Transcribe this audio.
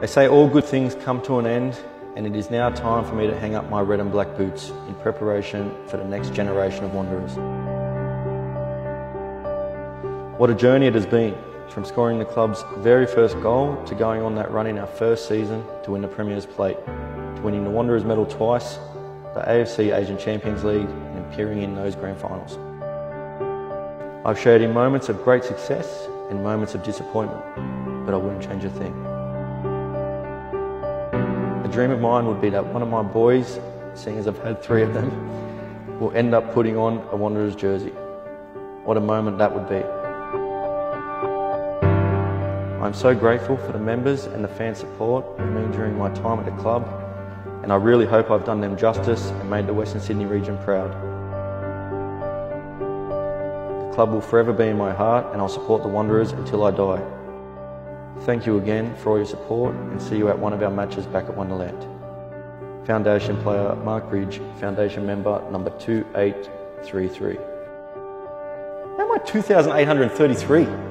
They say all good things come to an end, and it is now time for me to hang up my red and black boots in preparation for the next generation of Wanderers. What a journey it has been, from scoring the club's very first goal to going on that run in our first season to win the Premier's Plate, to winning the Wanderers medal twice, the AFC Asian Champions League, and appearing in those grand finals. I've shared in moments of great success and moments of disappointment, but I wouldn't change a thing. Dream of mine would be that one of my boys, seeing as I've had three of them, will end up putting on a Wanderers jersey. What a moment that would be. I'm so grateful for the members and the fan support of me during my time at the club, and I really hope I've done them justice and made the Western Sydney region proud. The club will forever be in my heart, and I'll support the Wanderers until I die. Thank you again for all your support, and see you at one of our matches back at Wanderland. Foundation player Mark Bridge, Foundation member number 2833. How am I 2,833?